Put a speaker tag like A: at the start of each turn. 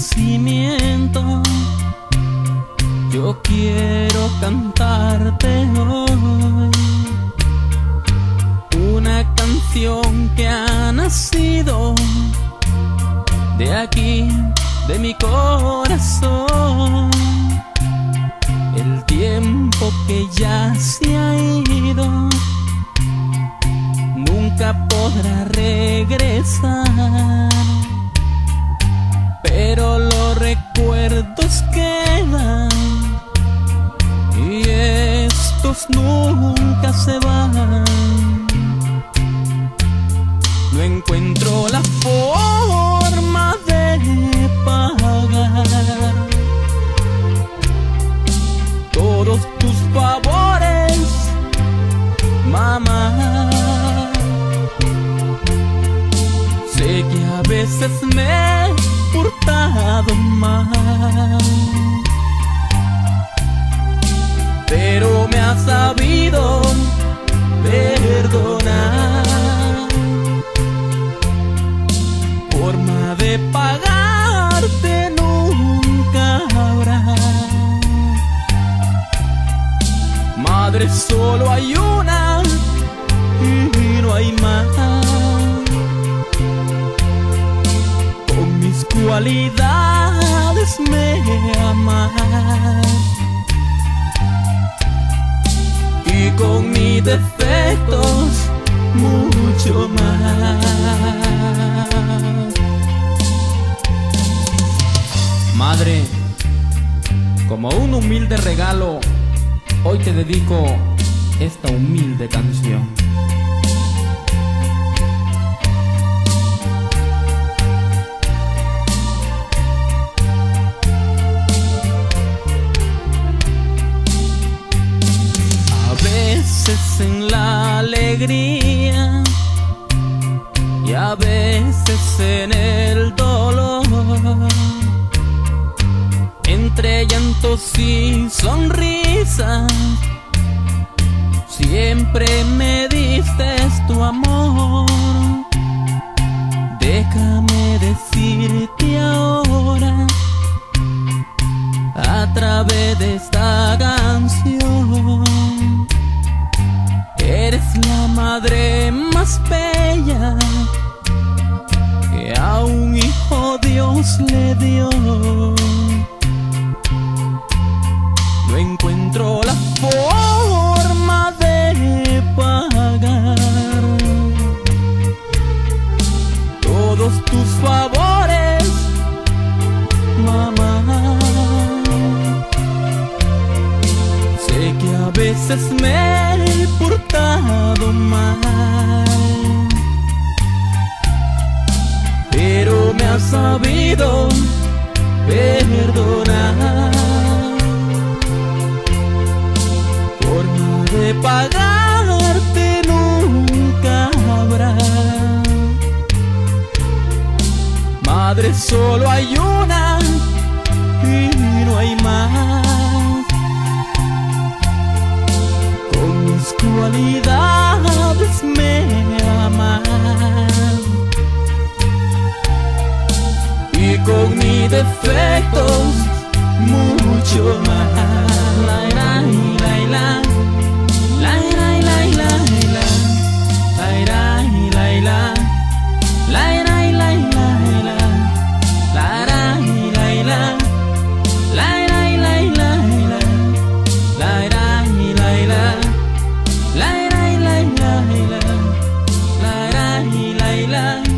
A: vencimiento. Yo quiero cantarte hoy una canción que ha nacido de aquí, de mi corazón. El tiempo que ya se ha ido nunca podrá regresar pero los recuerdos quedan y estos nunca se van. No encuentro la forma de pagar todos tus favores, mamá. Sé que a veces me pero me has sabido perdonar. Forma de pagarte nunca habrá. Madre, solo hay una y no hay más. Me amas. y con mis defectos mucho más. Madre, como un humilde regalo, hoy te dedico esta humilde canción. En la alegría y a veces en el dolor. Entre llantos y sonrisas, siempre me diste tu amor. Déjame decirte ahora a través de esta más bella que a un hijo Dios le dio. No encuentro la forma de pagar todos tus favores, mamá. Sé que a veces me he portado mal, has sabido perdonar. Forma de pagarte nunca habrá. Madre, solo hay una y no hay más. Con mis cualidades you're my eye. Lai lai lai lai, lai lai lai lai lai, lai lai lai lai, lai lai lai lai lai, lai lai lai lai, lai lai lai lai lai, lai lai lai lai.